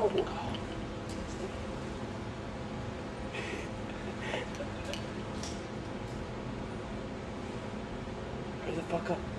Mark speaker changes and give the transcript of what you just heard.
Speaker 1: Oh, Hurry the fuck up.